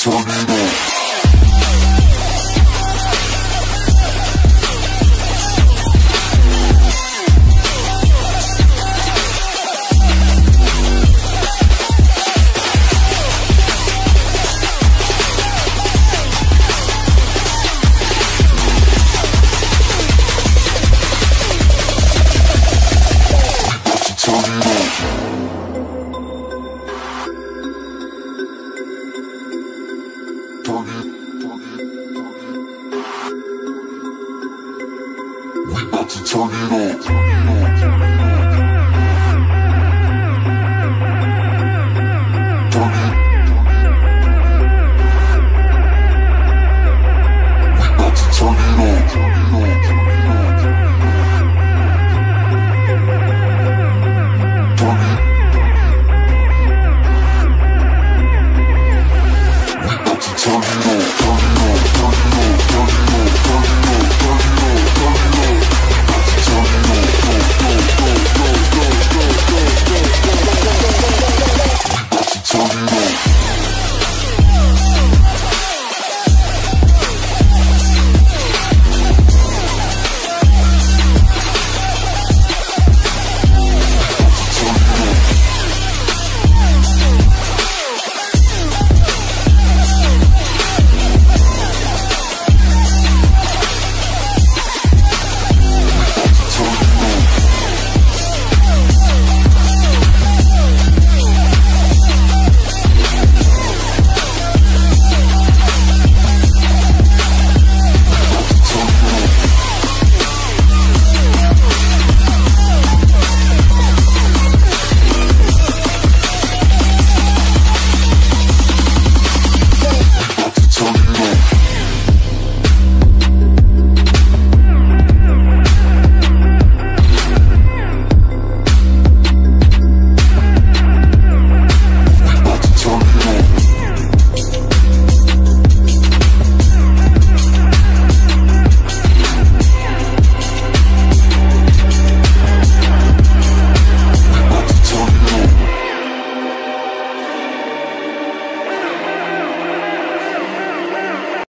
turn it to turn it up.